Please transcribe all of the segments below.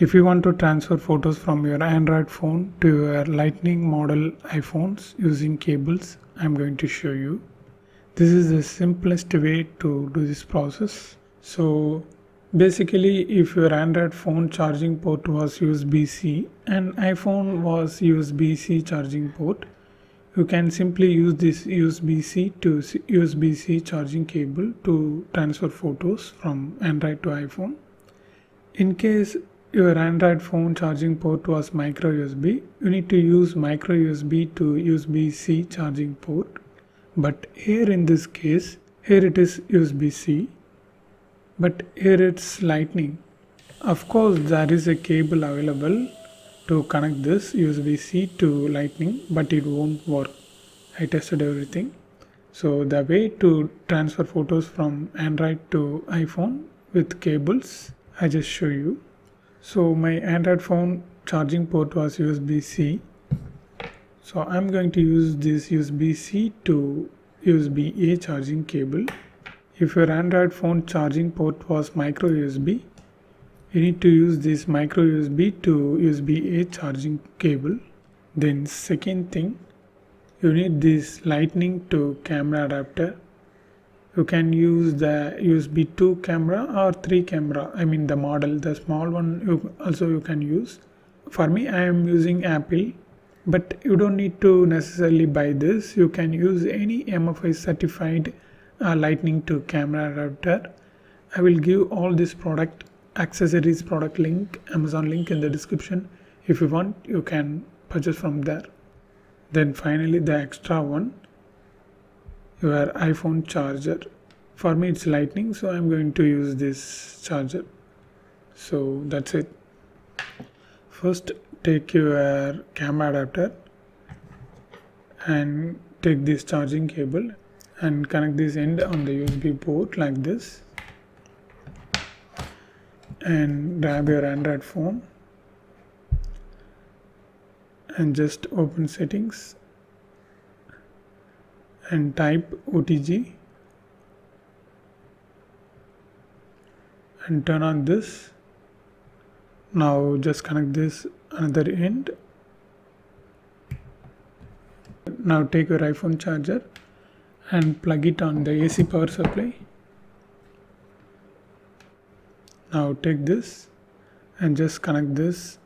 If you want to transfer photos from your Android phone to your Lightning model iPhones using cables, I'm going to show you. This is the simplest way to do this process. So basically if your Android phone charging port was USB-C and iPhone was USB-C charging port, you can simply use this USB-C to USB-C charging cable to transfer photos from Android to iPhone. In case your Android phone charging port was micro USB, you need to use micro USB to USB-C charging port. But here in this case, here it is USB-C, but here it's lightning. Of course, there is a cable available to connect this USB-C to lightning, but it won't work. I tested everything. So the way to transfer photos from Android to iPhone with cables, I just show you. So my Android phone charging port was USB-C. So I'm going to use this USB-C to USB-A charging cable. If your Android phone charging port was micro USB, you need to use this micro USB to USB-A charging cable. Then second thing, you need this lightning to camera adapter you can use the USB 2 camera or 3 camera I mean the model the small one you also you can use. For me I am using Apple but you don't need to necessarily buy this. You can use any MFI certified uh, lightning to camera adapter. I will give all this product accessories product link Amazon link in the description. If you want you can purchase from there. Then finally the extra one your iPhone charger. For me it's lightning so I'm going to use this charger. So that's it. First take your camera adapter and take this charging cable and connect this end on the USB port like this. And grab your Android phone and just open settings and type OTG and turn on this. Now just connect this another end. Now take your iPhone charger and plug it on the AC power supply. Now take this and just connect this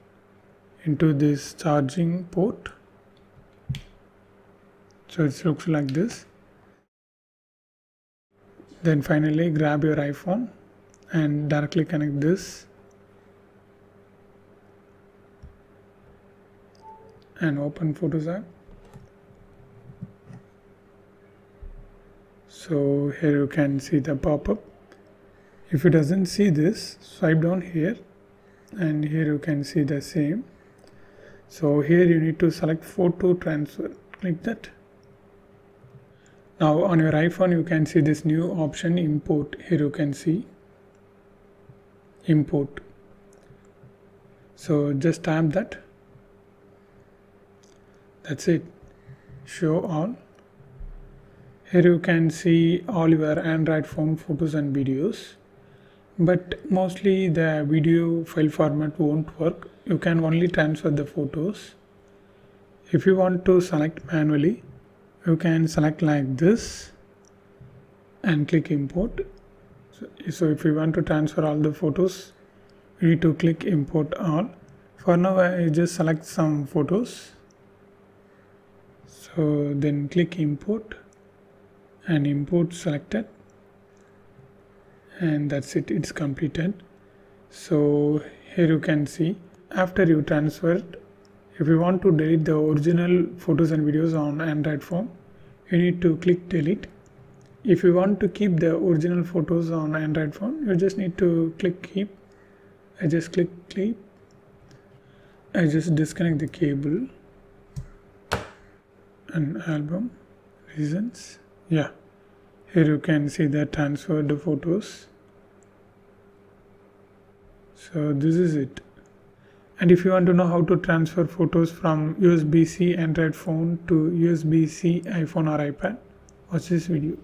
into this charging port so it looks like this. Then finally grab your iphone and directly connect this. And open photos app. So here you can see the pop-up. If it doesn't see this swipe down here. And here you can see the same. So here you need to select photo transfer. Click that now on your iPhone you can see this new option import. Here you can see. Import. So just tap that. That's it. Show all. Here you can see all your Android phone photos and videos. But mostly the video file format won't work. You can only transfer the photos. If you want to select manually you can select like this and click import. So, so if you want to transfer all the photos you need to click import all. For now I just select some photos. So then click import and import selected. And that's it it's completed. So here you can see after you transferred if you want to delete the original photos and videos on Android phone, you need to click delete. If you want to keep the original photos on Android phone, you just need to click keep. I just click keep. I just disconnect the cable and album reasons. Yeah, here you can see the transferred photos. So this is it. And if you want to know how to transfer photos from USB-C Android phone to USB-C iPhone or iPad, watch this video.